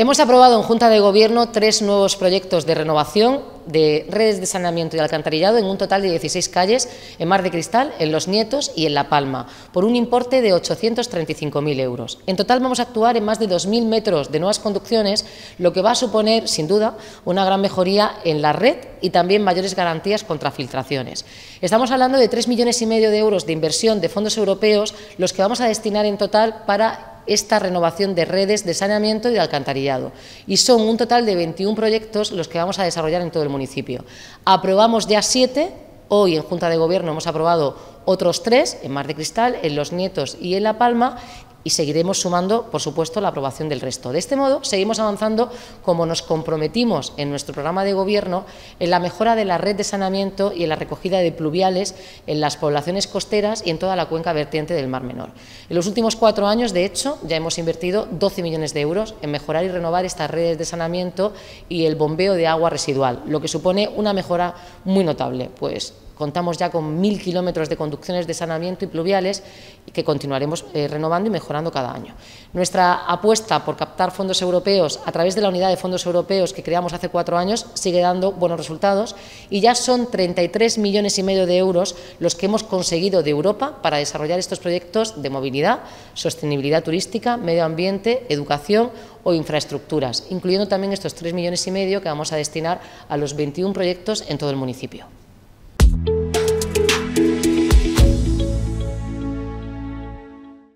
Hemos aprobado en Junta de Gobierno tres nuevos proyectos de renovación de redes de saneamiento y alcantarillado en un total de 16 calles en Mar de Cristal, en Los Nietos y en La Palma, por un importe de 835.000 euros. En total vamos a actuar en más de 2.000 metros de nuevas conducciones, lo que va a suponer, sin duda, una gran mejoría en la red y también mayores garantías contra filtraciones. Estamos hablando de 3 millones y medio de euros de inversión de fondos europeos, los que vamos a destinar en total para esta renovación de redes de saneamiento y de alcantarillado. Y son un total de 21 proyectos los que vamos a desarrollar en todo el municipio. Aprobamos ya siete, hoy en Junta de Gobierno hemos aprobado otros tres, en Mar de Cristal, en Los Nietos y en La Palma, y seguiremos sumando, por supuesto, la aprobación del resto. De este modo, seguimos avanzando como nos comprometimos en nuestro programa de Gobierno en la mejora de la red de saneamiento y en la recogida de pluviales en las poblaciones costeras y en toda la cuenca vertiente del Mar Menor. En los últimos cuatro años, de hecho, ya hemos invertido 12 millones de euros en mejorar y renovar estas redes de saneamiento y el bombeo de agua residual, lo que supone una mejora muy notable, pues Contamos ya con mil kilómetros de conducciones de saneamiento y pluviales que continuaremos eh, renovando y mejorando cada año. Nuestra apuesta por captar fondos europeos a través de la unidad de fondos europeos que creamos hace cuatro años sigue dando buenos resultados y ya son 33 millones y medio de euros los que hemos conseguido de Europa para desarrollar estos proyectos de movilidad, sostenibilidad turística, medio ambiente, educación o infraestructuras, incluyendo también estos tres millones y medio que vamos a destinar a los 21 proyectos en todo el municipio.